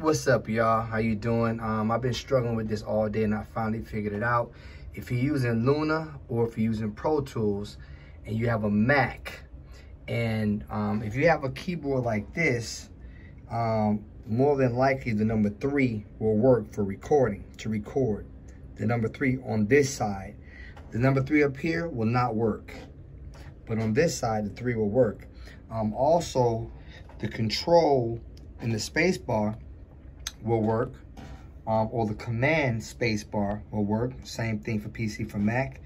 What's up, y'all? How you doing? Um, I've been struggling with this all day and I finally figured it out. If you're using Luna or if you're using Pro Tools and you have a Mac, and um, if you have a keyboard like this, um, more than likely the number three will work for recording, to record. The number three on this side. The number three up here will not work. But on this side, the three will work. Um, also, the control in the space bar will work, um, or the command space bar will work. Same thing for PC for Mac.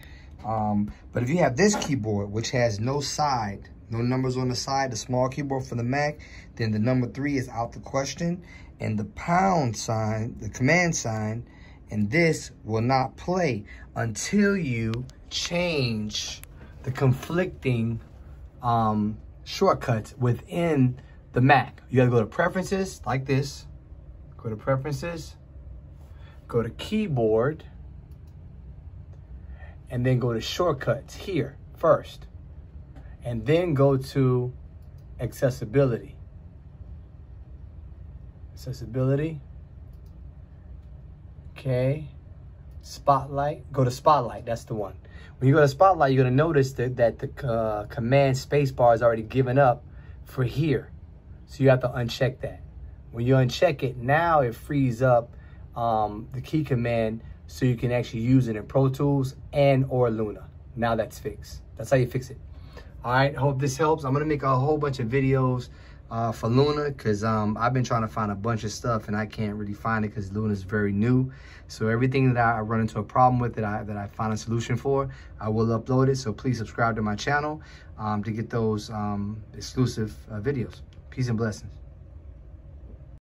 Um, but if you have this keyboard, which has no side, no numbers on the side, the small keyboard for the Mac, then the number three is out the question. And the pound sign, the command sign, and this will not play until you change the conflicting um, shortcuts within the Mac. You gotta go to preferences like this, Go to preferences, go to keyboard, and then go to shortcuts here first. And then go to accessibility. Accessibility. Okay. Spotlight. Go to Spotlight. That's the one. When you go to Spotlight, you're going to notice that, that the uh, command spacebar is already given up for here. So you have to uncheck that. When you uncheck it, now it frees up um, the key command so you can actually use it in Pro Tools and or Luna. Now that's fixed. That's how you fix it. All right, hope this helps. I'm gonna make a whole bunch of videos uh, for Luna because um, I've been trying to find a bunch of stuff and I can't really find it because Luna is very new. So everything that I run into a problem with that I that I find a solution for, I will upload it. So please subscribe to my channel um, to get those um, exclusive uh, videos. Peace and blessings.